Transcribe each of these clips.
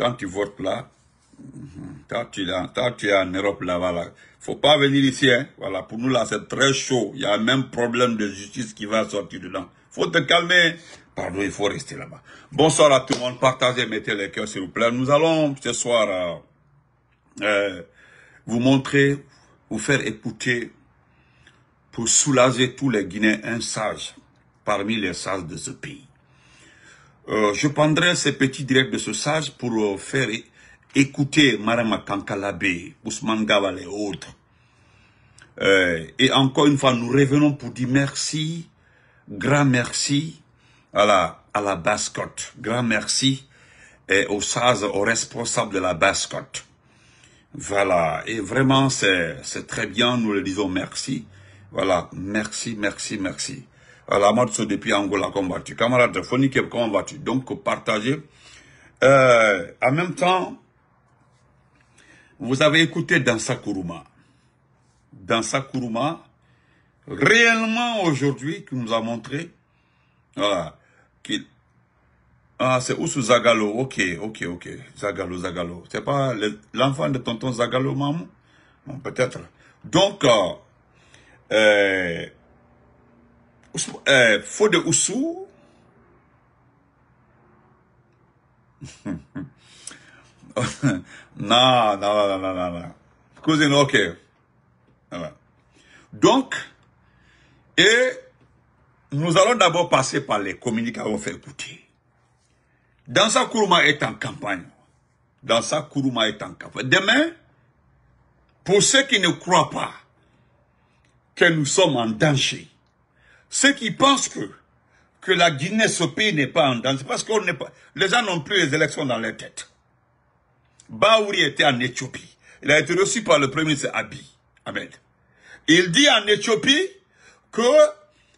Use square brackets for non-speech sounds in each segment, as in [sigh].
quand tu votes là, toi tu, tu es en Europe. Là. faut pas venir ici. Hein. Voilà, pour nous là, c'est très chaud. Il y a un même problème de justice qui va sortir dedans. faut te calmer. Pardon, il faut rester là-bas. Bonsoir à tout le monde. Partagez, mettez les cœurs s'il vous plaît. Nous allons ce soir euh, euh, vous montrer, vous faire écouter pour soulager tous les Guinéens un sage parmi les sages de ce pays. Euh, je prendrai ces petits directs de ce sage pour euh, faire écouter Marama Kankalabe, Ousmane Gawal et autres. Euh, et encore une fois, nous revenons pour dire merci, grand merci à la, bascotte, grand merci et aux sages, aux responsables de la bascotte. Voilà, et vraiment c'est très bien, nous le disons merci. Voilà, merci, merci, merci. Voilà, Matsu depuis Angola, comment vas-tu Camarade comment vas-tu? Donc, partagez. Euh, en même temps, vous avez écouté Dansa Kuruma. Dansa Kuruma, réellement aujourd'hui, qui nous a montré, voilà, ah, c'est Oussou Zagalo. Ok, ok, ok. Zagalo, Zagalo. C'est pas l'enfant de tonton Zagalo, maman Bon, peut-être. Donc, euh, euh, euh, de Oussou. non, [laughs] non, non, non, non, non. Cousine, ok. Voilà. Donc, et nous allons d'abord passer par les communiqués qu'on fait écouter. Dansa est en campagne. Dansa Kourouma est en campagne. Demain, pour ceux qui ne croient pas que nous sommes en danger, ceux qui pensent que, la Guinée, ce pays n'est pas en danger, parce qu'on n'est pas, les gens n'ont plus les élections dans leur tête. Baouri était en Éthiopie. Il a été reçu par le premier ministre Abiy Ahmed. Il dit en Éthiopie que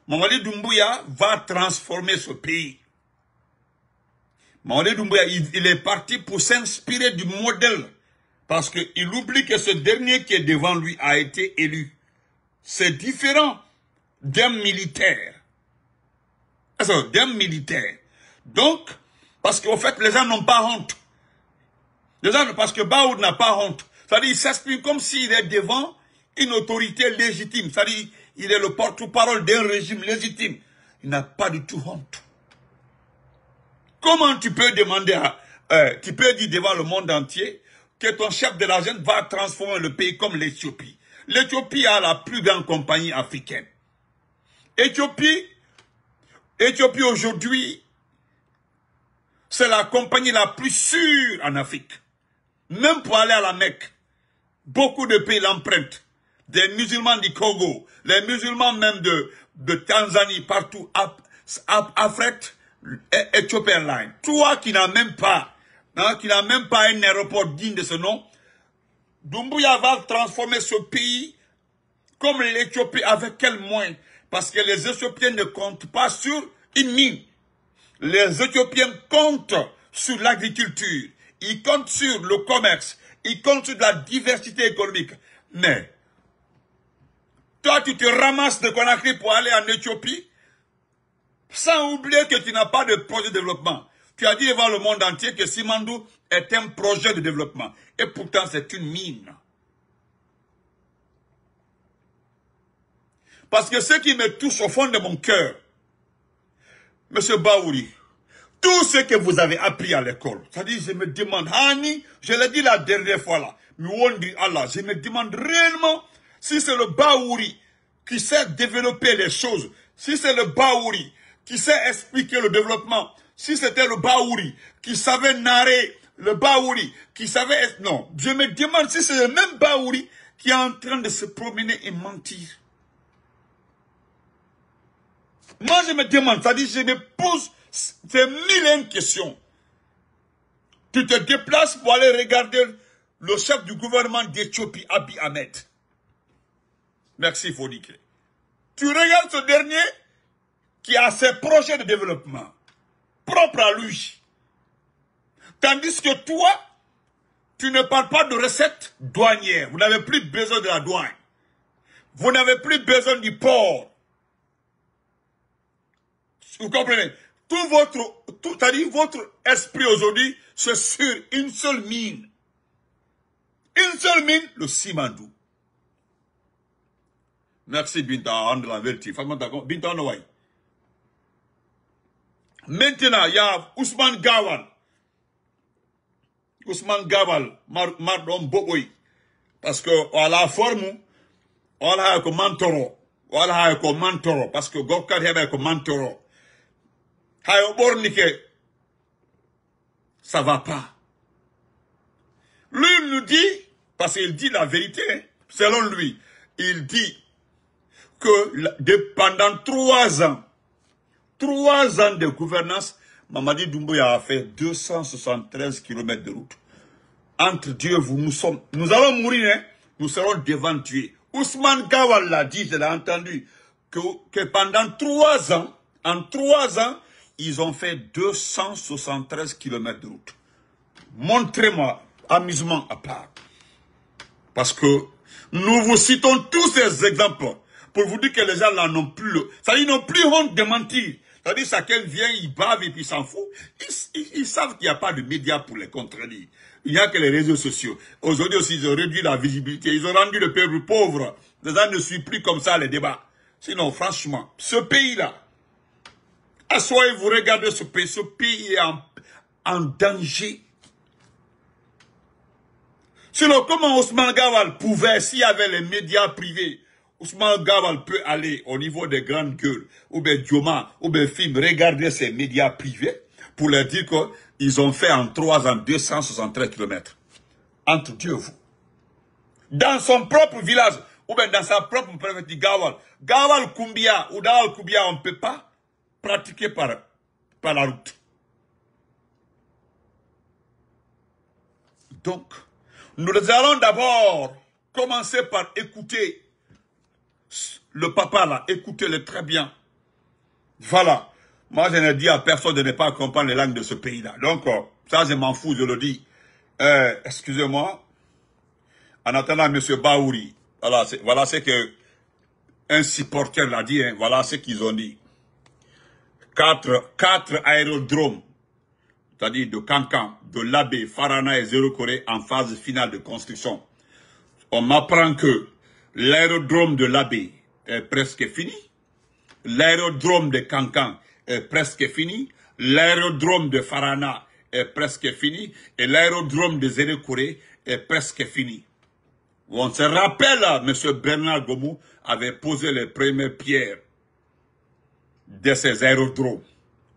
Mamadi Doumbouya va transformer ce pays. Mamadi Doumbouya, il, est parti pour s'inspirer du modèle. Parce qu'il oublie que ce dernier qui est devant lui a été élu. C'est différent d'un militaire. D'un militaire? Donc, parce qu'en fait, les gens n'ont pas honte. Les gens, parce que Baoud n'a pas honte. C'est-à-dire, il s'exprime comme s'il est devant une autorité légitime. C'est-à-dire, il est le porte-parole d'un régime légitime. Il n'a pas du tout honte. Comment tu peux demander à, euh, tu peux dire devant le monde entier que ton chef de la va transformer le pays comme l'Éthiopie? L'Éthiopie a la plus grande compagnie africaine. Éthiopie, Éthiopie aujourd'hui, c'est la compagnie la plus sûre en Afrique. Même pour aller à la Mecque, beaucoup de pays l'empruntent. Des musulmans du Congo, les musulmans même de, de Tanzanie, partout, Afrique, Ethiopian Line. Toi qui n'as même pas, hein, qui n'a même pas un aéroport digne de ce nom, Dumbuya va transformer ce pays comme l'Éthiopie avec quel moyen? Parce que les Éthiopiens ne comptent pas sur une mine. Les Éthiopiens comptent sur l'agriculture. Ils comptent sur le commerce. Ils comptent sur la diversité économique. Mais, toi, tu te ramasses de Conakry pour aller en Éthiopie sans oublier que tu n'as pas de projet de développement. Tu as dit devant le monde entier que Simandou est un projet de développement. Et pourtant, c'est une mine. Parce que ce qui me touche au fond de mon cœur, Monsieur Baouri, tout ce que vous avez appris à l'école, c'est-à-dire, je me demande, Hani, je l'ai dit la dernière fois là, Allah, je me demande réellement si c'est le Baouri qui sait développer les choses, si c'est le Baouri qui sait expliquer le développement, si c'était le Baouri qui savait narrer, le Baouri qui savait... Non, je me demande si c'est le même Baouri qui est en train de se promener et mentir. Moi, je me demande, dit, je me pose ces mille questions. Tu te déplaces pour aller regarder le chef du gouvernement d'Éthiopie, Abiy Ahmed. Merci, Fodike. Tu regardes ce dernier, qui a ses projets de développement propres à lui. Tandis que toi, tu ne parles pas de recettes douanières. Vous n'avez plus besoin de la douane. Vous n'avez plus besoin du port. Vous comprenez? Tout votre, tout, c'est-à-dire votre esprit aujourd'hui, c'est sur une seule mine. Une seule mine, le Simandou. Merci Binta, André la vérité. Binta Maintenant, il y a Ousmane Gawal. Ousmane Gawal, Mardon Boboy. Parce que, à la forme, on a un mantoro. On a un. Parce que Gokar a un mantoro. Hayo bornike. Ça va pas. Lui nous dit, parce qu'il dit la vérité, selon lui, il dit que pendant trois ans, trois ans de gouvernance, Mamadi Doumbouya a fait 273 km de route. Entre Dieu vous, nous sommes, nous allons mourir, hein? nous serons devant Dieu. Ousmane Gawal l'a dit, je l'ai entendu, que, que pendant trois ans, en trois ans, ils ont fait 273 km de route. Montrez-moi, amusement à part. Parce que nous vous citons tous ces exemples pour vous dire que les gens n'en ont plus. Ça ils n'ont plus honte de mentir. C'est-à-dire, chacun vient, il bave et puis s'en fout. Ils, savent qu'il n'y a pas de médias pour les contredire. Il n'y a que les réseaux sociaux. Aujourd'hui aussi, ils ont réduit la visibilité. Ils ont rendu le peuple pauvre. Les gens ne suivent plus comme ça les débats. Sinon, franchement, ce pays-là, assoyez-vous, regardez ce pays. Ce pays est en, en danger. Sinon, comment Ousmane Gawal pouvait, s'il y avait les médias privés, Ousmane Gawal peut aller au niveau des grandes gueules, ou bien Dioma, ou bien Film, regarder ces médias privés pour leur dire qu'ils ont fait en trois ans 263 km. Entre Dieu et vous. Dans son propre village, ou bien dans sa propre préfecture Gawal, Gawal Kumbia ou Dawal Kumbia, on ne peut pas pratiquer par, la route. Donc, nous allons d'abord commencer par écouter le papa là, écoutez-le très bien. Voilà. Moi, je n'ai dit à personne de ne pas comprendre les langues de ce pays-là. Donc, euh, ça, je m'en fous, je le dis. Euh, excusez-moi. En attendant, M. Baouri, voilà, voilà ce que un supporter l'a dit, hein, voilà ce qu'ils ont dit. Quatre, aérodromes, c'est-à-dire de Cancan, de Labé, Farana et Zéro Corée en phase finale de construction. On m'apprend que L'aérodrome de l'Abbé est presque fini. L'aérodrome de Cancan est presque fini. L'aérodrome de Farana est presque fini. Et l'aérodrome de Zérekouré est presque fini. On se rappelle, M. Bernard Gomou avait posé les premières pierres de ces aérodromes.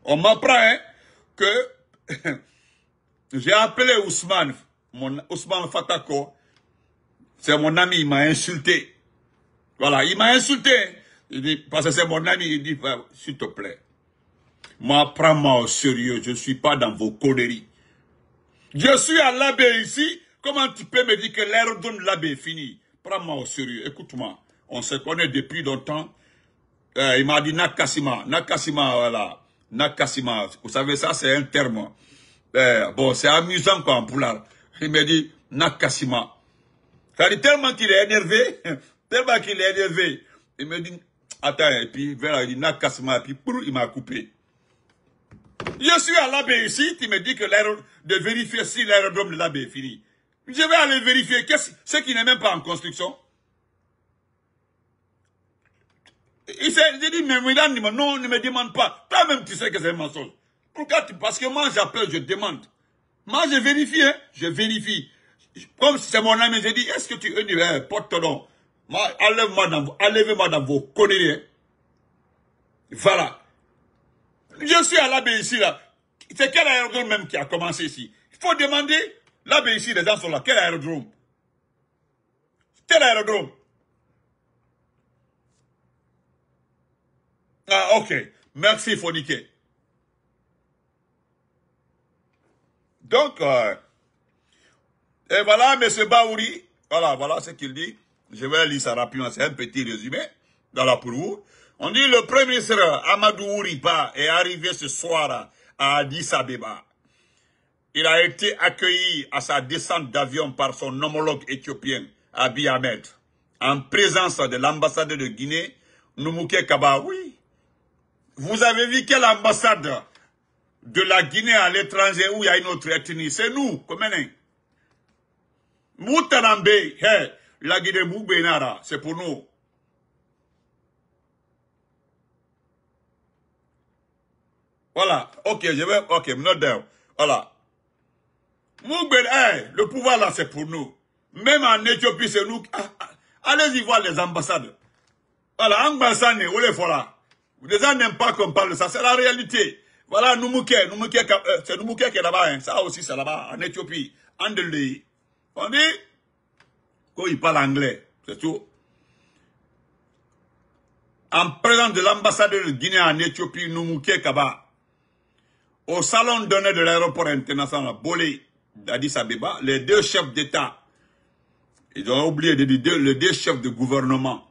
On m'apprend hein, que [laughs] j'ai appelé Ousmane, mon, Ousmane Fatako, c'est mon ami, il m'a insulté. Voilà, il m'a insulté. Il dit, parce que c'est mon ami, il dit, s'il te plaît, moi, prends-moi au sérieux, je ne suis pas dans vos conneries. Je suis à l'abbé ici, comment tu peux me dire que l'air de l'abbé est fini? Prends-moi au sérieux, écoute-moi, on se connaît depuis longtemps. Euh, il m'a dit Nakasima, Nakasima, voilà, Nakasima, vous savez, ça c'est un terme. Euh, bon, c'est amusant quoi en poulard. Il m'a dit Nakasima. Ça dit tellement qu'il est énervé, [laughs] tellement qu'il est énervé. Il me dit, attends, et puis, vers, il dit, Nakasma, et puis, il m'a coupé. Je suis à l'abbé ici, tu me dis que de vérifier si l'aérodrome de l'abbé est fini. Je vais aller vérifier ce qui n'est même pas en construction. Il s'est dit, mais non, ne me demande pas. Toi-même, tu sais que c'est un mensonge. Pourquoi parce que moi, j'appelle, je demande. Moi, je vérifie, hein, je vérifie. Comme c'est mon ami, j'ai dit, est-ce que tu es un porte ton nom Enlève-moi dans, enlève dans vos conneries. Hein. Voilà. Je suis à l'abbé ici, là. C'est quel aérodrome même qui a commencé ici? Il faut demander, l'abbé ici, les gens sont là. Quel aérodrome? Quel aérodrome? Ah, ok. Merci, Fonique. Donc, euh, et voilà, M. Baouri, voilà, voilà ce qu'il dit. Je vais lire ça rapidement, c'est un petit résumé. Voilà pour vous. On dit le premier ministre Amadou Ouriba est arrivé ce soir à Addis Abeba. Il a été accueilli à sa descente d'avion par son homologue éthiopien, Abiy Ahmed, en présence de l'ambassade de Guinée, Noumouké Kaba. Vous avez vu quelle ambassade de la Guinée à l'étranger où il y a une autre ethnie? C'est nous, comment Moutanambe, la Guinée Moubenara, c'est pour nous. Voilà, ok, je vais, ok, not there. Voilà. Mougben, hey, le pouvoir là, c'est pour nous. Même en Éthiopie, c'est nous. Ah, ah, Allez-y voir les ambassades. Voilà, ambassade, où les voilà. Les gens n'aiment pas qu'on parle de ça, c'est la réalité. Voilà, Noumouké, Noumouké, euh, c'est Noumouké qui est là-bas, hein. ça aussi c'est là-bas, en Éthiopie, en Delhi. On dit, quand il parle anglais, c'est tout. En présence de l'ambassadeur de Guinée en Éthiopie, Noumouké Kaba, au salon donné de l'aéroport international, Bolé, d'Addis Abeba, les deux chefs d'État, ils ont oublié de dire les deux chefs de gouvernement,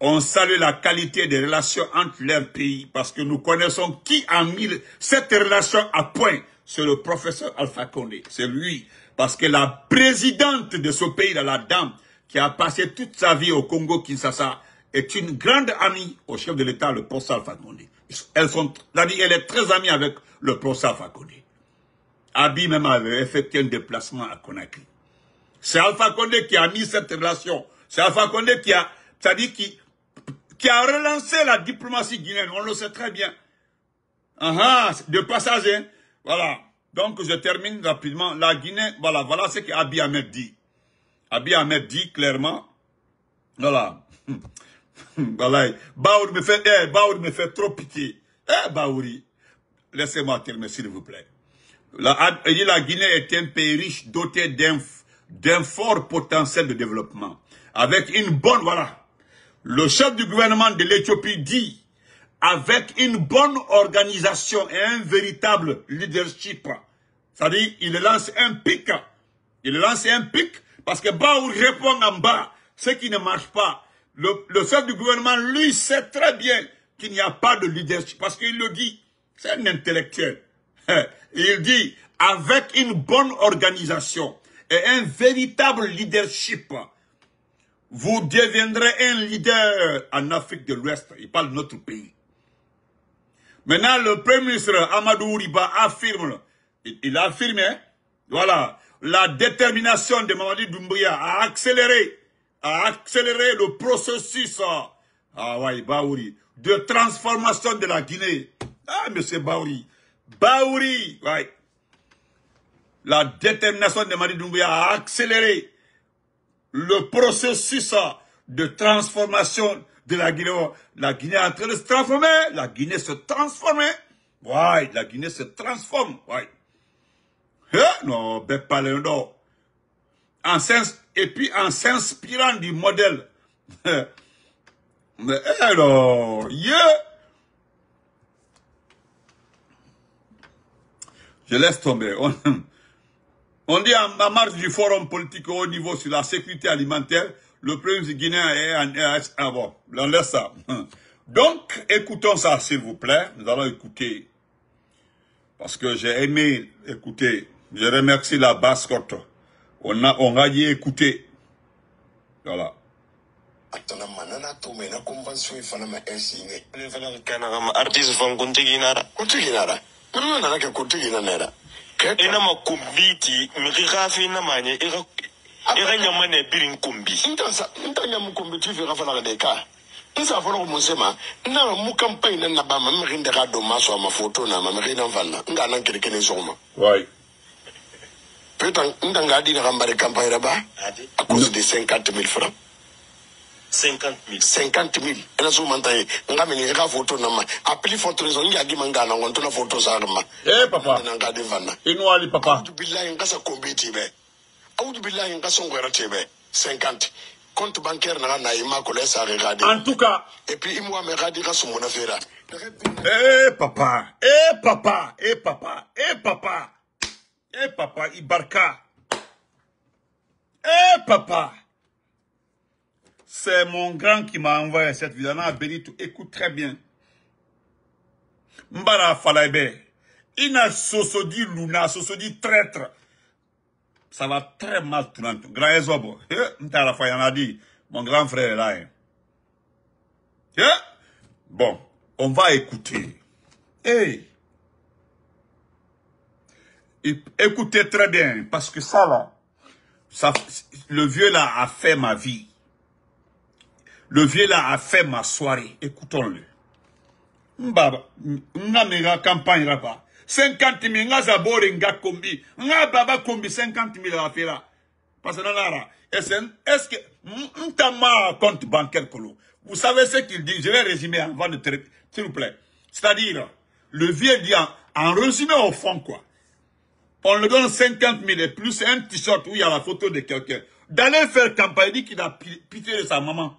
on salue la qualité des relations entre leurs pays parce que nous connaissons qui a mis cette relation à point. C'est le professeur Alpha Condé. C'est lui. Parce que la présidente de ce pays, la dame, qui a passé toute sa vie au Congo Kinshasa, est une grande amie au chef de l'État, le professeur Alpha Condé. Elle est très amie avec le professeur Alpha Condé. Abi même avait effectué un déplacement à Conakry. C'est Alpha Condé qui a mis cette relation. C'est Alpha Condé qui a, c'est-à-dire qui, qui a relancé la diplomatie guinéenne. On le sait très bien. Ah, de passage, hein. voilà. Donc, je termine rapidement. La Guinée, voilà, voilà ce qu'Abi Ahmed dit. Abi Ahmed dit clairement, voilà. [laughs] voilà. Baouri me fait, eh, Baouri me fait trop pitié. Eh, Baouri. Laissez-moi terminer, s'il vous plaît. La, la Guinée est un pays riche, doté d'un fort potentiel de développement. Avec une bonne, voilà, le chef du gouvernement de l'Éthiopie dit, avec une bonne organisation et un véritable leadership, c'est-à-dire, il lance un pic. Il lance un pic parce que Baour répond en bas, ce qui ne marche pas. Le, le chef du gouvernement, lui, sait très bien qu'il n'y a pas de leadership parce qu'il le dit. C'est un intellectuel. [laughs] Il dit, avec une bonne organisation et un véritable leadership, vous deviendrez un leader en Afrique de l'Ouest. Il parle de notre pays. Maintenant, le Premier ministre Amadou Riba affirme, il, a affirmé, voilà, la détermination de Mamadi Doumbouya à accélérer, à accélérer le processus, ah Baouri, de transformation de la Guinée. Ah, monsieur Baouri, Baouri. La détermination de Mamadi Doumbouya à accélérer le processus de transformation de la Guinée. La Guinée est en train de se transformer. La Guinée se transforme. Ouais, la Guinée se transforme. Ouais. Eh, non, ben pas le non. En et puis en s'inspirant du modèle. Mais [laughs] alors, yeah. Je laisse tomber. [laughs] dit en, marge du forum politique au niveau sur la sécurité alimentaire, le premier guinéen est en... Ah bon, on laisse ça. Donc, écoutons ça, s'il vous plaît. Nous allons écouter. Parce que j'ai aimé écouter. Je remercie la basse On a, on a dit écouter. Voilà. ma nta nyama kumbi ti fi ka fana ka de ka nsa fɔlɔ ko mun se ma n na mu campagne na naba ma mɛki de ka don ma sɔn a ma foto na ma mɛki na fan na n ka na kiri kelen sɔgɔma. right. peut-être n ta n ka di na ka n bari campagne yɛrɛ ba à cause de cinquante mille francs. 50 000 50 000 ena so manta ye. Nga mini ka photo na ma apili photo rezo ngi agi manga na ngonto na photo sa ma eh papa. Na nga de vanna inu ali papa. Audu billahi ngasa kombiti be. Audu billahi ngasa ngwera tebe 50 compte bancaire na na ima ko lesa ga de en tout cas. Et puis imwa me ga di ka fera. Eh papa. Eh papa. Eh papa. Eh papa. Eh papa ibarka. Eh papa C'est mon grand qui m'a envoyé cette vidéo. Benito, écoute très bien. Mbara Falaibe. Ina sosodi luna, sosodi traître. Ça va très mal monde. Grand Ezobo. M'tala a dit. Mon grand frère est là. Hein. Bon, on va écouter. Hey. Écoutez très bien, parce que ça là, ça, le vieux là a fait ma vie. Le vieux là a fait ma soirée. Écoutons-le. Mbaba, nga mega campagne là pas. 50 000, nga zabore nga kombi. Nga baba kombi 50 000 à faire. Parce que là, est-ce que, m'tama compte bancaire colo. Vous savez ce qu'il dit? Je vais résumer avant de traiter, s'il vous plaît. C'est-à-dire, le vieux dit en, résumé au fond quoi. On lui donne 50 000 et plus un t-shirt où il y a la photo de quelqu'un. D'aller faire campagne, il dit qu'il a pi- pitié de sa maman.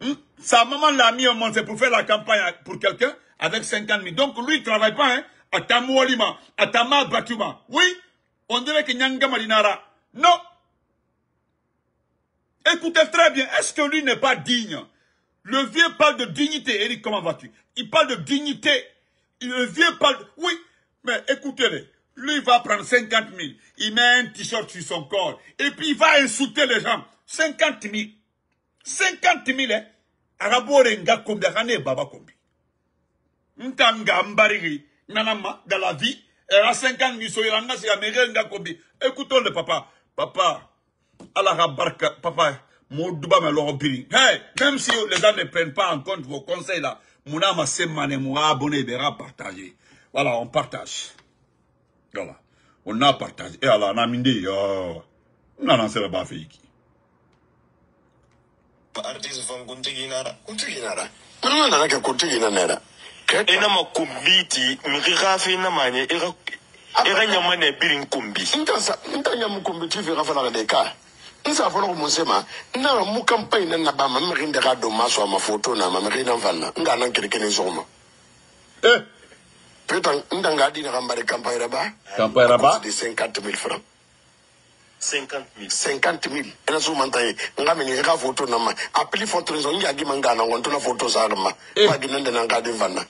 Hmm? Sa maman l'a mis au monde, c'est pour faire la campagne pour quelqu'un avec 50 000. Donc lui, il ne travaille pas, hein, à Tamoualima, à Tama Batuma. Oui, on dirait que Nyanga Malinara. Non. Écoutez très bien, est-ce que lui n'est pas digne? Le vieux parle de dignité. Eric, comment vas-tu? Il parle de dignité. Le vieux parle... de- Oui, mais écoutez-le. Lui, va prendre 50 000. Il met un t-shirt sur son corps. Et puis, il va insulter les gens. 50 000. 50 000, hein Arabore nga kombi, akane baba kombi. Ntanga mbariri, nanama, dans la vie, elle a 50 000, so yanga si amere nga kombi. Écoutons le papa. Papa, Allah barka, papa, mon douba me leur biri. Hey, même si les gens ne prennent pas en compte vos conseils là, s'est mané, mon abonné, verra partager. Voilà, on partage. Voilà. On a partagé. Et Allah, on a mindi, oh. Non, non, c'est la bafiki. Artiste fan kuntigi nara kuntigi nara mana nana kɛ kuntigi na nɛra kɛ ina ma kumbiti miki gafe na manye ira ira nyama ne birin kumbi nta sa nta ɲamu kombiti fi ka fana de ka n sa fɔlɔ ko mun se ma n na mu campagne na na ba ma mi de ka don ma sɔn a ma foto na ma mi na fan na n ka na kiri kelen sɔgɔma Eh, petan n dan ka di na ka mari campagne ra ba Campagne ra ba? de 50 000 francs 50 000 50 000 ina su man tayi nga mini ka foto na ma. Apili foto ni so ngi agi man gana ngon tuna foto sa ma. Eh. ba ginan da nan ka din fanna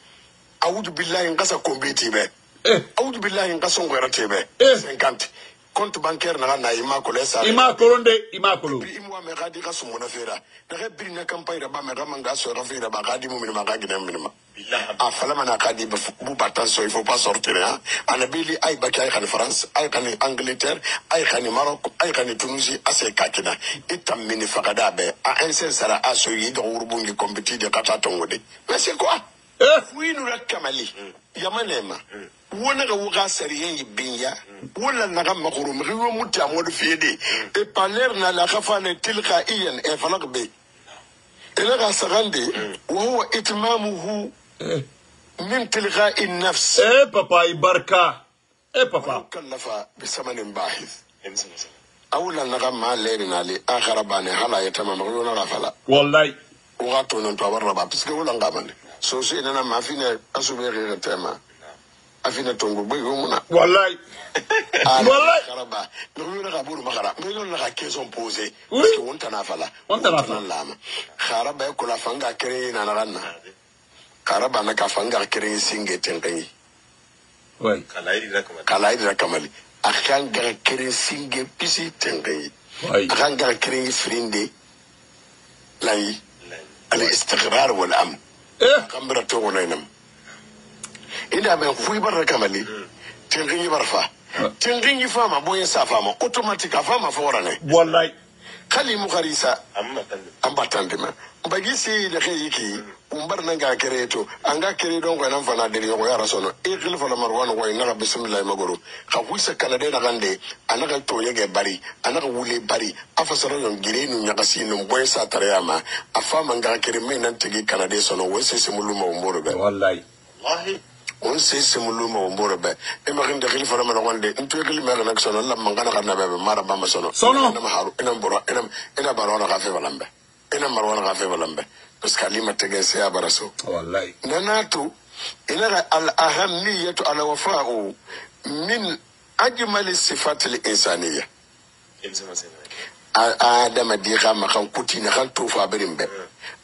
a'udhu billahi ngasa kombiti be. Eh. a'udhu billahi ngasa ngwera tebe Eh. 50 compte bancaire na na ima ko lesa Ima kolonde, ima kolo. bi imwa me gadi ka sumuna fera da ga biri na campagne ba me ga man ga so ra fera ba gadi mu min ma ga ginan min ma a fala mana ka di bu attention il faut pas sortir hein. Ana bili ay baki ay kan France ay kan Angleterre ay kan Maroc ay kan Tunisie ase kakina. Itam mini fakada be a ensen sara aso yi do urbungi competi de kata tongode. Mais c'est quoi winu ra kamali yamanema wona ga wuga sariyen yi binya wala na ga makuru mi yo muta mo de fiede e paler na la khafane tilka iyan e falak be ila ga sagande wa huwa itmamuhu eh. من تلغاء النفس Eh, papa, ibarka. Eh, papa. كلف بثمن باهظ Emsa masa. أولا نغم ما لين علي آخر باني هلا يتمام غيونا غفلا Wallahi. وغاتو ننتو أبرا بسكي ولا so se nana ma afina asube rere tema afina tongo bwe ko muna wallahi wallahi karaba no mi na kaburu makara mi lo na ka question poser parce que on tana fala on tana fala lama karaba ko la fanga kere na na ranna karaba na ka fanga kere singe tenkangi wai kalaidi rakamali kalaidi rakamali akan ga kere singe pisi tenkangi akan ga kere frinde lai الاستقرار والامن kan bira to wona nam ina ben fuyi barra kamali tengayi barfa. Tengayi fama boyen sa fama automatique a fama fora ne wallahi. kali mu kharisa Amma kan da. an batande ma. Mbagi si da kai yiki umbar nan ga kere to an ga kere don ko nan fana dare ko yara sono e khil fala marwan ko ina ga bismillah magoro ka huisa kala de na gande anaka to yege bari anaka wule bari. Afa sara yon gire nu nyaga si nu boy sa tare ama. Afa man ga kere mai nan tigi kala de sono. Wese se muluma umboro be. Wallahi. Wallahi. on se se muluma umboro be. E ma ginde khil fala marwan de ntu khil ma ga sono. Lam man ga na be mara ba ma sono. Sono? ina maharu ina boro ina ina baro na ga fe balambe ina marwan ga fe balambe parce que alima tegen se abaraso Wallahi. ناناتو إنها الأهمية الوفاء من أجمل الصفات الإنسانية Emsa masa. آدم دي غاما خان كوتي نخان توفا برمبه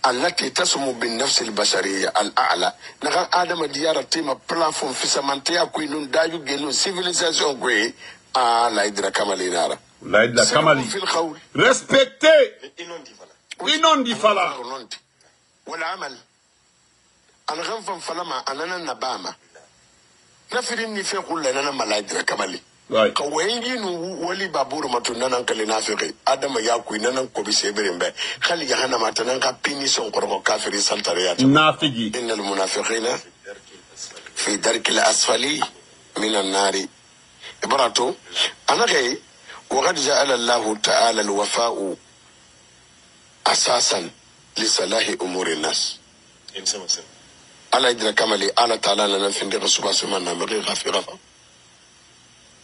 التي تسمو بالنفس البشرية الأعلى نخان آدم ديارة تيما بلافون في سمانتيا كوي نون دايو جنون سيفيليزاسيون كوي آه لا يدرى كمالي نارا Wallahi de la سلام Kamali. في القول Respectez. Inon di fala. Inon di fala. والعمل. أنا غنفا فلما أنا أنا باما نفر إني في كل أنا ما لا ادرا كمالي كوين ينو ولي بابور ما تنان كلي نافقي آدم يا كوين أنا كوبي سيبرين بي خلي جهنا ما تنان كبيني سون كرو كافر سنتريات نافقي. إن المنافقين في درك الأسفل من النار. ابراتو أنا غي وقد جعل الله تعالى الوفاء أساسا. لصلاح أمور الناس in sama sama ala jira kamali ala taala nana finde ka suba suma na miri gafi gafa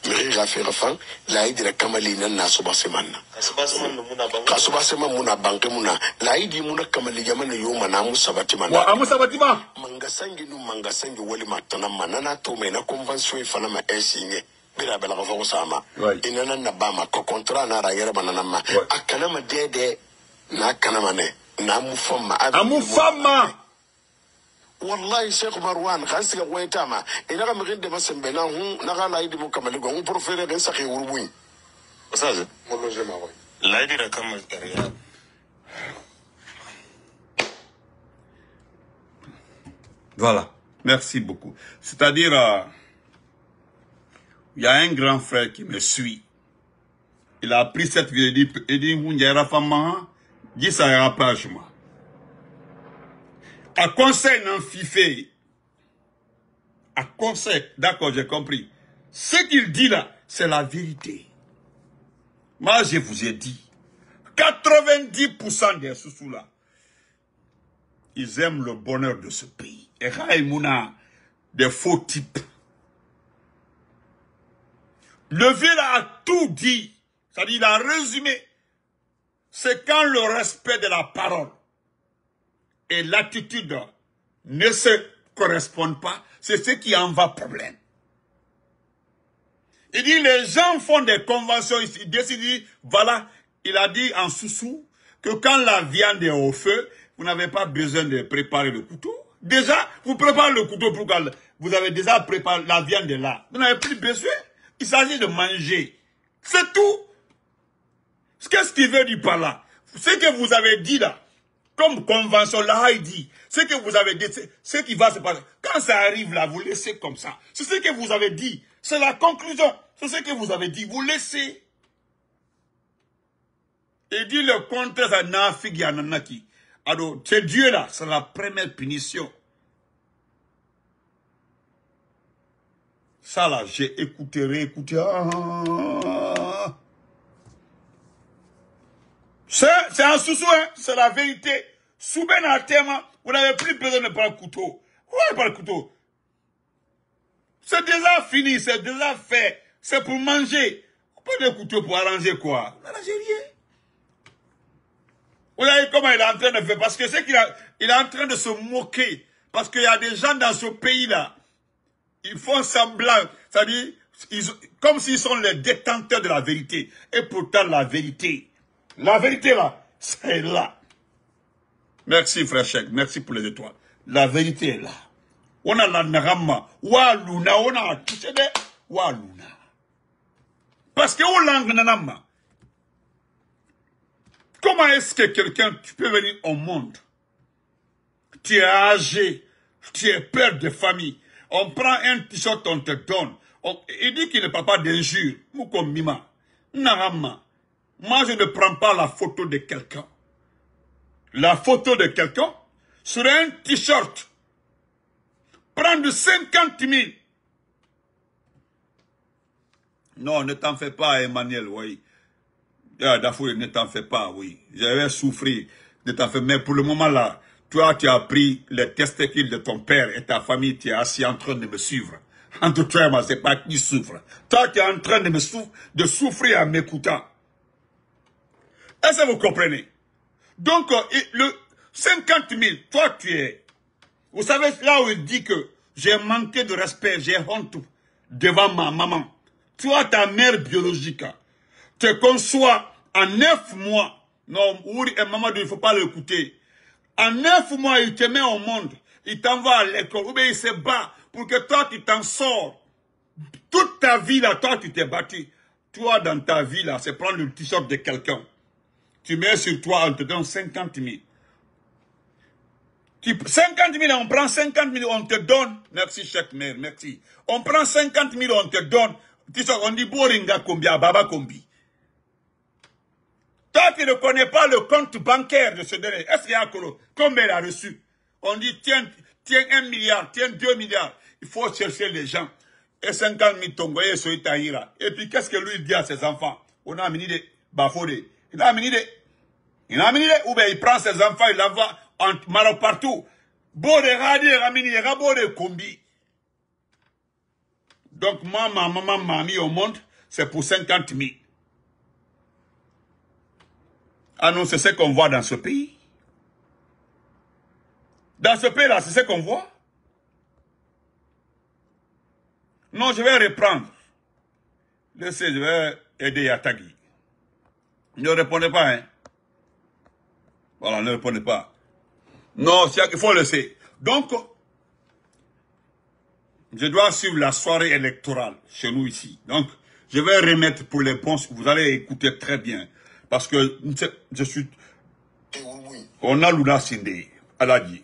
miri gafi gafa la jira kamali nan na suba suma na kasuba sama da muna ban ka suba suma muna banke muna la idi muna kamali jamana yoma na mu sabati wa mana amu sabati ba manga sangi nu manga sangi wali matana manana to me na convention fana ma esinye bira bela ka foko sama Right. inana na bama ko contrat na ra yere banana ma Right. akana ma dede na kana ma ne na mu fama amu fama wallahi sheikh marwan kan siga weta ma ina ka migin de masembe na hu na ka laidi mo kamali go hu profere den sakhi urubun wasaje mollo je ma koy laidi da kamar tariya Voilà. Merci beaucoup. C'est-à-dire, euh, il y a un grand frère qui me suit. Il a pris cette vidéo, il dit, il dit, Dit ça je m'en. À conseil non fifé. À conseil, d'accord, j'ai compris. Ce qu'il dit là, c'est la vérité. Moi, je vous ai dit, 90% des sous là, ils aiment le bonheur de ce pays. Et Raïmouna, des faux types. Le vieux a tout dit. C'est-à-dire, il a résumé. C'est quand le respect de la parole et l'attitude ne se correspondent pas, c'est ce qui en va problème. Il dit, les gens font des conventions ici. Il décide, voilà, il a dit en sous-sous que quand la viande est au feu, vous n'avez pas besoin de préparer le couteau. Déjà, vous préparez le couteau pour quand vous avez déjà préparé, la viande là. Vous n'avez plus besoin. Il s'agit de manger. C'est tout. Qu'est-ce qu'il veut dire par là? Ce que vous avez dit là, comme convention, là, il dit, ce que vous avez dit, ce qui va se passer. Quand ça arrive là, vous laissez comme ça. C'est ce que vous avez dit. C'est la conclusion. C'est ce que vous avez dit. Vous laissez. Il dit le contraire à Nafig Yananaki. Alors, c'est Dieu là, c'est la première punition. Ça là, j'ai écouté, réécouté. Ah. C'est un sous hein, c'est la vérité. Souben à terme, vous n'avez plus besoin de prendre le couteau. N'avez pas le couteau. C'est déjà fini, c'est déjà fait. C'est pour manger. Prenez le couteau pour arranger quoi? Vous n'arrangez rien. Vous voyez comment il est en train de faire? Parce que c'est qu'il est en train de se moquer. Parce qu'il y a des gens dans ce pays-là. Ils font semblant. C'est-à-dire, comme s'ils sont les détenteurs de la vérité. Et pourtant, la vérité, la vérité là, c'est là. Merci frère Cheikh, merci pour les étoiles. La vérité est là. On a la narama, wa luna, on a touché de, wa luna. Parce que on langue nanama. Comment est-ce que quelqu'un, tu peux venir au monde, tu es âgé, tu es père de famille, on prend un t-shirt, on te donne, On- il dit qu'il ne parle pas d'injure, Mouko Mima, Narama. Moi, je ne prends pas la photo de quelqu'un. La photo de quelqu'un sur un t-shirt. Prendre 50 000. Non, ne t'en fais pas, Emmanuel, oui. Ah, ne t'en fais pas, oui. J'avais. Ne t'en fais Mais pour le moment là, toi, tu as pris les testicules de ton père et ta famille, tu es assis en train de me suivre. Entre toi et moi, c'est pas qui souffre. Toi, tu es en train de me souffrir, de souffrir en m'écoutant. Est-ce que vous comprenez? Donc, euh, le 50 000, toi, tu es. Vous savez, là où il dit que j'ai manqué de respect, j'ai honte devant ma maman. Toi, ta mère biologique, te conçoit en neuf mois. Non, Ouri et maman, il ne faut pas l'écouter. En neuf mois, il te met au monde. Il t'envoie à l'école. Ou bien il se bat pour que toi, tu t'en sors. Toute ta vie, là, toi, tu t'es battu. Toi, dans ta vie, là, c'est prendre le t-shirt de quelqu'un. Tu mets sur toi, on te donne 50 000. Tu, 50 000, on prend 50 000, on te donne. Merci, chèque mère, merci. On prend 50 000, on te donne. On dit Boringa Kombi Baba Kombi. Toi, tu ne connais pas le compte bancaire de ce dernier. Est-ce qu'il y a Combien il a reçu? On dit, tiens, tiens un milliard, tiens deux milliards. Il faut chercher les gens. Et 50 000 tongoyés sur Itaïra. Et puis, qu'est-ce que lui dit à ses enfants? On a amené des bafodés. Il a amené des... Il a amené des... Ou bien il prend ses enfants, il l'envoie en Maroc partout. Bode radi, ramini, rabode kombi. Donc, moi, ma maman m'a mis au monde, c'est pour 50 000. Ah non, c'est ce qu'on voit dans ce pays. Dans ce pays-là, c'est ce qu'on voit. Non, je vais reprendre. Laissez, je vais aider Yatagi. Ne répondez pas, hein. Voilà, ne répondez pas. Non, il faut laisser. Donc, je dois suivre la soirée électorale chez nous ici. Donc, je vais remettre pour les bons. Vous allez écouter très bien. Parce que je suis... On a Luna Sinde, elle a dit.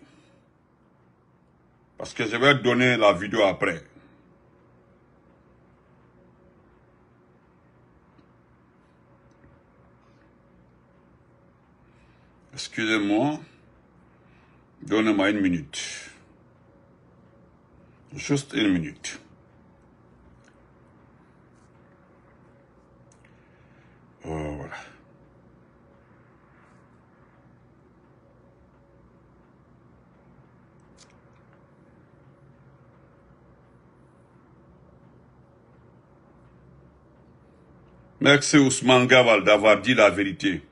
Parce que je vais donner la vidéo après. Excusez-moi. Donnez-moi une minute. Juste une minute. Oh, voilà. Merci Ousmane Gaval d'avoir dit la vérité.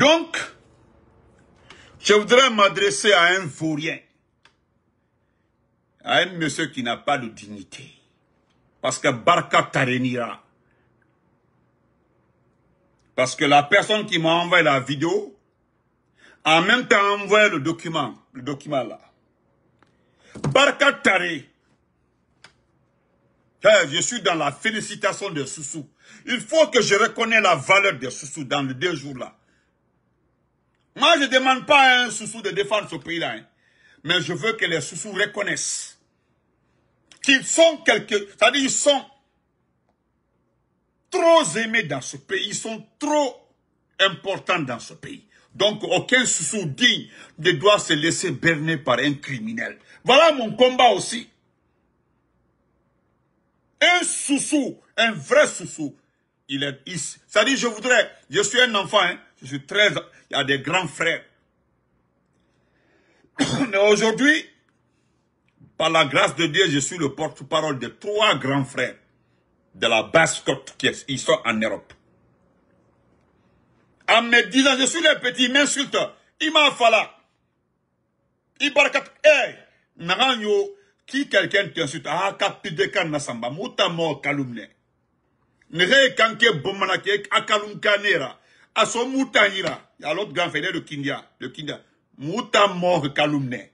Donc, je voudrais m'adresser à un vaurien, à un monsieur qui n'a pas de dignité. Parce que Barka Tarenira. Parce que la personne qui m'a envoyé la vidéo, en même temps envoyé le document, le document là. Barka Tare. Je suis dans la félicitation de Soussou. Il faut que je reconnais la valeur de Soussou dans les deux jours là. Moi, je ne demande pas à un Soussou de défendre ce pays-là. Hein. Mais je veux que les Soussous reconnaissent qu'ils sont quelque... C'est-à-dire ils sont trop aimés dans ce pays. Ils sont trop importants dans ce pays. Donc, aucun Soussou digne ne doit se laisser berner par un criminel. Voilà mon combat aussi. Un Soussou, un vrai Soussou, il est... C'est-à-dire, je voudrais... Je suis un enfant, hein, je suis très... Il y a des grands frères. [coughs] Mais aujourd'hui, par la grâce de Dieu, je suis le porte-parole de trois grands frères de la basse-côte qui sont en Europe. En me disant, je suis le petit, il m'insulte. Il m'a fallu. Il barkat, hey, naranyo, qui quelqu'un t'insulte, ah, muta mo kalumne. Nere kanke akalum à son moutanira, il y a l'autre grand frère de Kindia, de Kindia, mouta mort kalumne.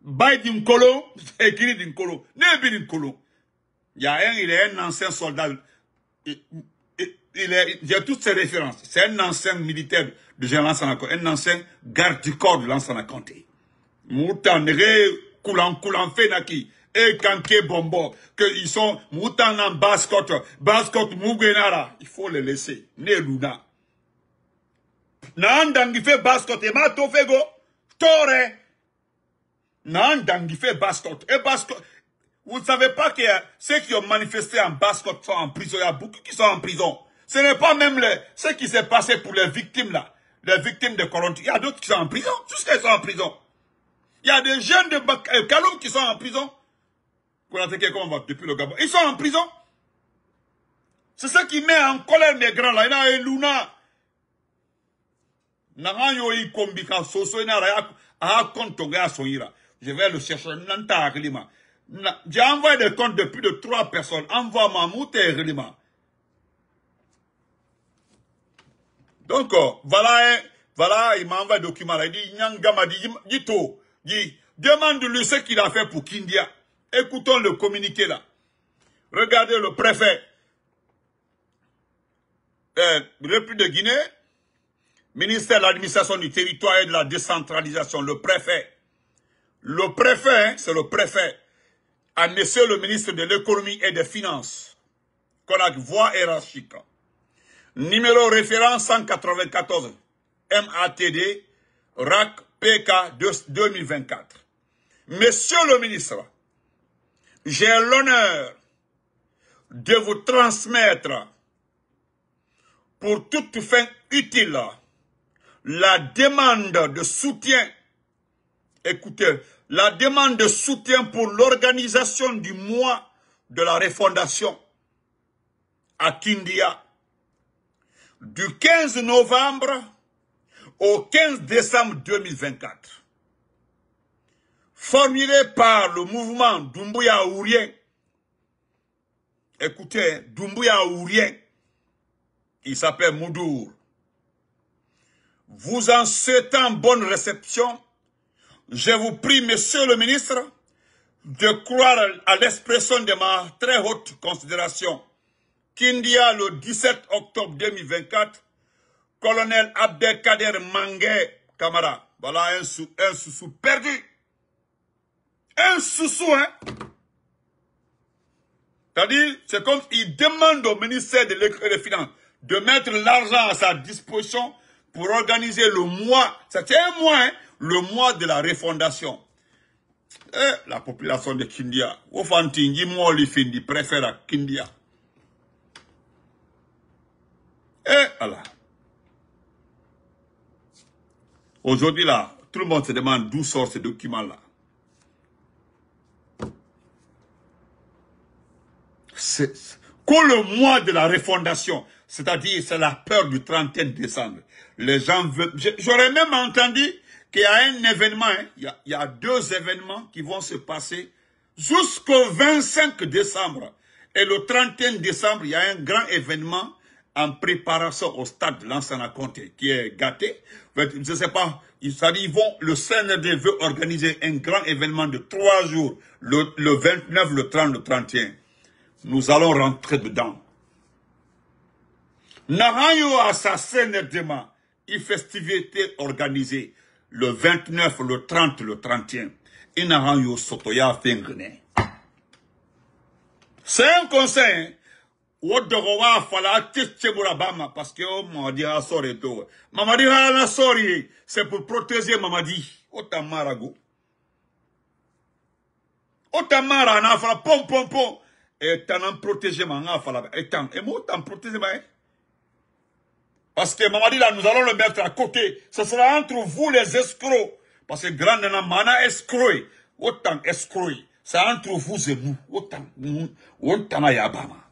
Bay d'un colo, [laughs] écrit d'un colo, ne colo. Il y a un, il est un ancien soldat, il, est, j'ai toutes ces références. C'est un ancien militaire de Jean Lansana, un ancien garde du corps de Lansana Conté. Moutan, coulant, coulant, fenaki, et kanke bombo, que ils sont moutan en basse-côte, basse-côte, mougenara. Il faut les laisser. Ne luna na ndangi fait bascot et ma to fego tore. Na ndangi fait bascot et bascot vous ne savez pas que ceux qui ont manifesté en bascot sont en prison il y a beaucoup qui sont en prison. Ce n'est pas même ce qui s'est passé pour les victimes là. Les victimes de corruption il y a d'autres qui sont en prison tous qui sont en prison. Il y a des jeunes de Kaloum qui sont en prison. Depuis le Gabon? Ils sont en prison. C'est ce qui met en colère les grands là. Il y a je vais le chercher j'ai envoyé des comptes de plus de trois personnes. Envoie-moi Relima. donc euh, voilà hein, voilà il m'a envoyé un document. Il dit dit dit demande-lui ce qu'il a fait pour Kindia. Écoutons le communiqué là. Regardez le préfet. Euh, République de Guinée ministère de l'administration du territoire et de la décentralisation, le préfet. Le préfet, c'est le préfet, à monsieur le ministre de l'économie et des finances. Konak, voie hiérarchique. Numéro référent 194, MATD, RAC PK 2024. Monsieur le ministre, j'ai l'honneur de vous transmettre pour toute fin utile la demande de soutien. Écoutez, la demande de soutien pour l'organisation du mois de la refondation à Kindia du 15 novembre au 15 décembre 2024. Formulé par le mouvement Dumbuya Ourien. Écoutez, Dumbuya Ourien, il s'appelle Moudour. Vous en souhaitant bonne réception, je vous prie, monsieur le ministre, de croire à l'expression de ma très haute considération. Kindia, le 17 octobre 2024, colonel Abdelkader Mangue Kamara. Voilà un, sou, un sous-sous perdu. Un sous-sous, hein. C'est-à-dire, c'est comme il demande au ministère des Finances de mettre l'argent à sa disposition pour organiser le mois, c'était un mois, hein, le mois de la refondation. Et la population de Kindia, Ofantingi Molifindi préfère Kindia. Et voilà. Aujourd'hui, là, tout le monde se demande d'où sort ce document-là. Que le mois de la refondation, c'est-à-dire c'est la peur du 31 décembre. Les gens veulent... J'aurais même entendu qu'il y a un événement, hein, il, y a, il y a deux événements qui vont se passer jusqu'au 25 décembre. Et le 31 décembre, il y a un grand événement en préparation au stade de Lansana Comté qui est gâté. Je ne sais pas, ils vont, le CNRD veut organiser un grand événement de trois jours, le, le 29, le 30, le 31. Nous allons rentrer dedans. Nahayo a sa CNRD, une festivité organisée le 29, le 30, le 31. Et Nahayo Sotoya Fengene. C'est un conseil, wodogo wa fala tchemura bama parce que oh mamadi a sori to mamadi ha na sori c'est pour protéger mamadi. Otamara go otamara na fala pom pom pom. Et tanan protéger ma fala. Et tan et mo tan protéger ma parce que mamadi là nous allons le mettre à côté. Ce sera entre vous les escrocs. Parce que grand na mana escroc autant escroc c'est entre vous et nous. Autant autant ya bama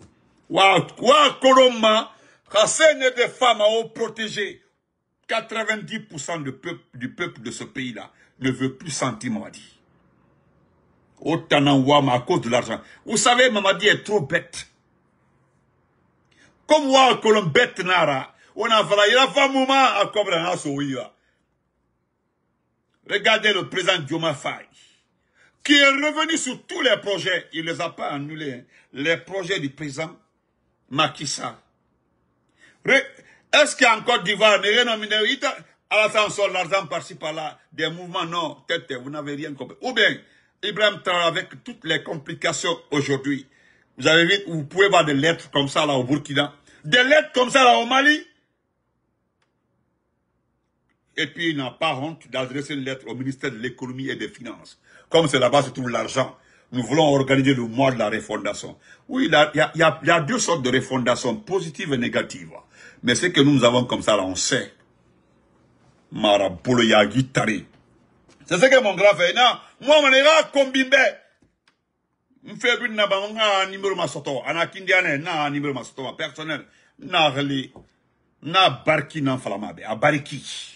wa koloma Racine des femmes ont protégé. 90% du peuple, du peuple de ce pays-là ne veut plus sentir Mamadi. Autant à cause de l'argent. Vous savez, Mamadi est trop bête. Comme wa kolom bête nara, on a voilà, il a fait un moment à comprendre Regardez le président Dioma Faye, qui est revenu sur tous les projets. Il ne les a pas annulés. Hein. Les projets du président Macky Sall. Est-ce qu'en Côte d'Ivoire, à la fin, sort l'argent par-ci, par-là, des mouvements, non, vous n'avez rien compris. Ou bien, Ibrahim travaille avec toutes les complications aujourd'hui. Vous avez vu, vous pouvez voir des lettres comme ça là au Burkina, des lettres comme ça là au Mali. Et puis, il n'a pas honte d'adresser une lettre au ministère de l'économie et des finances. Comme c'est là-bas se trouve l'argent nous voulons organiser le mois de la refondation. Oui, il y a, deux sortes de refondation, positive et négative. Mais ce que nous avons comme ça, là, on sait. C'est ce que mon grand fait. Non, moi, mon ira combimbe. M'fait bin na ba nga numéro ma soto. Ana kindiane na numéro personnel. Na. Na na falamabe. A bariki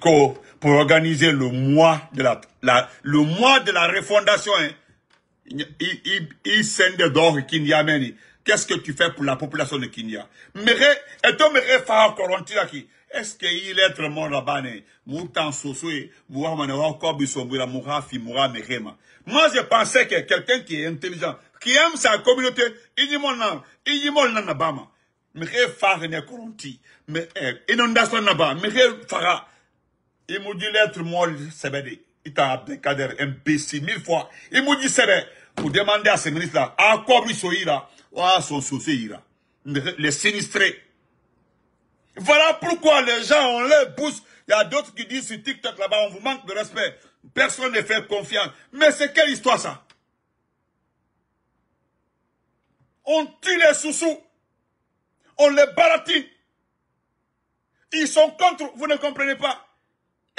pour organiser le mois de la, la le mois de la refondation. Hein. Il, sende d'or Kinyameni. Qu'est-ce que tu fais pour la population de Kinya? Mere, et toi, mere, fa koronti qui. Est-ce qu'il est très mon rabane? Moutan sosoué, moura manewa kobiso, moura moura merema. Moi, je pensais que quelqu'un qui est intelligent, qui aime sa communauté, il dit mon nom, il dit mon nom, nabama. Mere, fa, ne koronti. Inondation naba, mere, fara. Il me dit l'être molle, c'est Il t'a Abdelkader, imbécile, mille fois. Il m'a dit, c'est pour demander à ce ministre-là, à quoi là, à son souci, les sinistrés. Voilà pourquoi les gens, on les pousse. Il y a d'autres qui disent sur TikTok là-bas, on vous manque de respect. Personne ne fait confiance. Mais c'est quelle histoire ça? On tue les sous-sous. On les baratine. Ils sont contre, vous ne comprenez pas.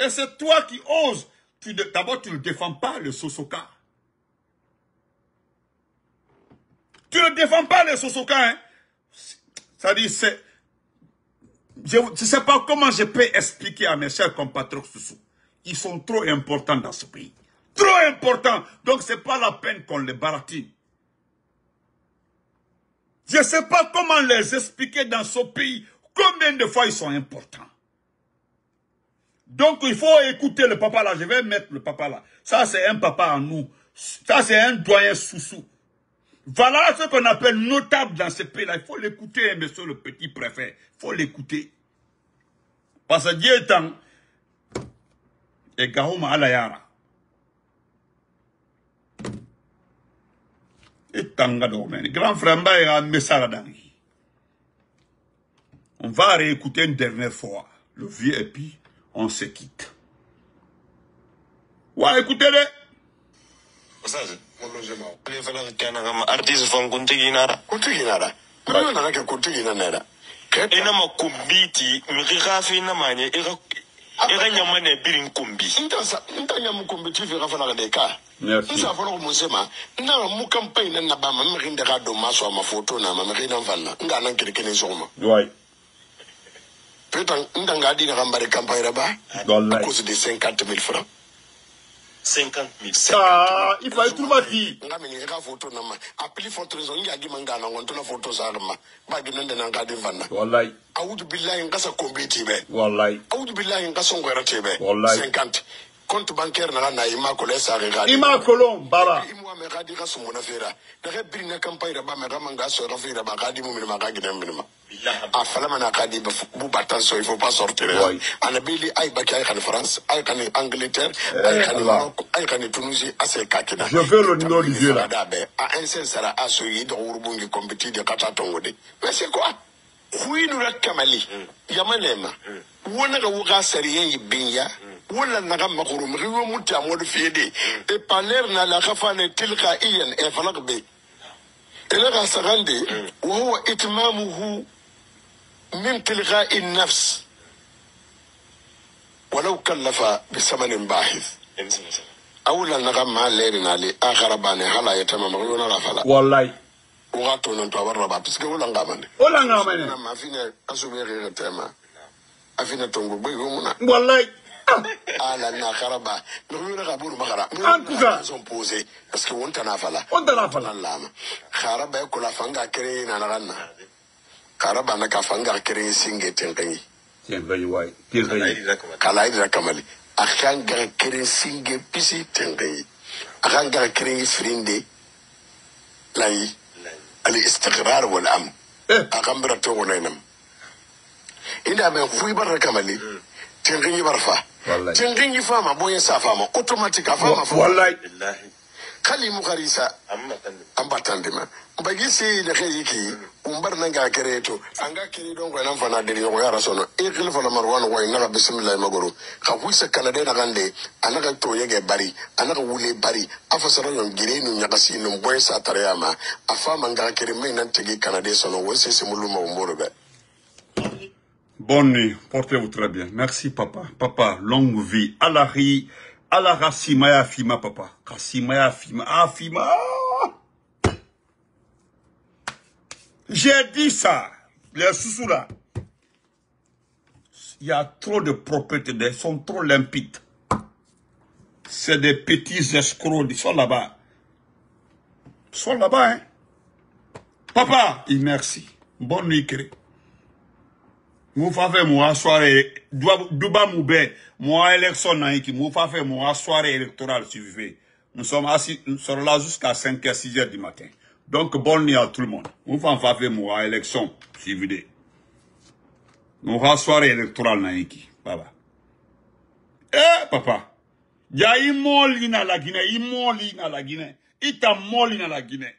Et c'est toi qui oses. D'abord, tu ne défends pas le Sosoka. Tu ne défends pas le Sosoka. Hein? Ça dit, c'est... Je ne sais pas comment je peux expliquer à mes chers compatriotes. Ils sont trop importants dans ce pays. Trop importants. Donc, ce n'est pas la peine qu'on les baratine. Je ne sais pas comment les expliquer dans ce pays. Combien de fois ils sont importants? Donc, il faut écouter le papa là. Je vais mettre le papa là. Ça, c'est un papa en nous. Ça, c'est un doyen sous-sous. Voilà ce qu'on appelle notable dans ce pays-là. Il faut l'écouter, monsieur le petit préfet. Il faut l'écouter. Parce que Dieu temps. Et Gahouma Alayara. Et Tanga Grand frère Mbaye a On va réécouter une dernière fois le vieux puis on se quitte. Ouais, écoutez-le. ina miki ina manye ika nyama ne nta ka nsa ko na mu campagne na na ma na nan sɔgɔma Ouais. peut-être n ta nka di na ka n bari campagne yɛrɛ ba à Wallahi. cause de cinquante mille francs 50 000 Ah, il fallait tout le dire. nga mini i ka foto na ma a pili foto so n yagi ma n ka na ngɔn tona foto sa ma ba gi nan de na ka di fan na Wallahi. awudu billahi n ka sa kombiti bɛ Wallahi. awudu billahi n ka sɔn wɛrɛ te bɛ Wallahi. cinquante compte bancaire na ka na i ma kɔlɛ sa ka di Ima Kolon, Bara. i mua mɛ ka sumuna fera na ka biri na campagne da ba mɛ ka man ka sɔrɔ fera ba mu minɛ ma ka gina minɛ ma a fala mana ka di bu ba tan so il faut pas sortir ana bili ay baki ay kan France ay kan Angleterre ay kan. Maroc ay kan Tunisie assez kakina Je veux le numéro du vieux là. a un sen sara a so yi dɔgɔ wurubungi compétit de kata tongo de mais c'est quoi? Huinu la kamali. Yama nema wona ka wuka sariyen binya wala ولا نغم مخروم مغيو موتا مود في دي اي باليرنا لا خفان تلقائيا اي فلق بي إلى سغندي وهو اتمامه من تلقاء النفس ولو كلف بثمن باهظ اولا نغم ليرنا لي اخر باني هلا يتمم مغيونا لا فلا والله وغاتو ننتو بربا بسكي ولا نغامني ولا نغامني ما فينا اسوبيري تما افينا تونغو بيغومنا والله ala na karaba no yura kaburu makara an kuka son pose parce que wonta na fala wonta na fala lama karaba e kula fanga kere na na ranna karaba na ka fanga kere singe tenkangi tenkangi wai tenkangi kala ida kamali akan ga kere singe pisi tenkangi akan ga kere frinde lai الاستقرار والامن اقام برتو ونينم إذا من خوي برا كمالي fu bar kamali tengin yi barfa. Wallahi. fama boye sa fama. Automatic a fama fa Wallahi. kali mu karisa an batandi ma. Bagi si kai yiki umbar nanga ga anga to an ga kire don ko nan fana da yo yara sono. E kil fana marwan ko ina bismillah magoro. Ka ku se kala de na gande anaka to yege bari anaka wule bari. Afasara yon gire nu nyaka si nu boy sa tarayama ama. Afa man ga kire mai nan tigi kana de sono. Wo se se muluma umboro be Bonne nuit. Portez-vous très bien. Merci, papa. Papa, longue vie. Alari, Alara Simaya Fima, papa. Kasimaya Fima. Ah, Fima. Ah. J'ai dit ça. Les sous là. Il y a trop de propriétés. Ils sont trop limpides. C'est des petits escrocs. Ils sont là-bas. Ils sont là-bas, hein. Papa, merci. Bonne nuit, Kéré. Mou fa fè mou a soirée, douba mou bé, mou a élection nan yiki, mou fa fè mou a voulez. Nous sommes assis, là jusqu'à 5 h 6 h du matin. Donc, bonne nuit à tout le monde. Mou fa fa fè mou a vous voulez. Mou a soirée électorale nan yiki, papa. Eh, papa. Ja i moli na la Guinée, i moli na la Guinée. I ta moli na la Guinée.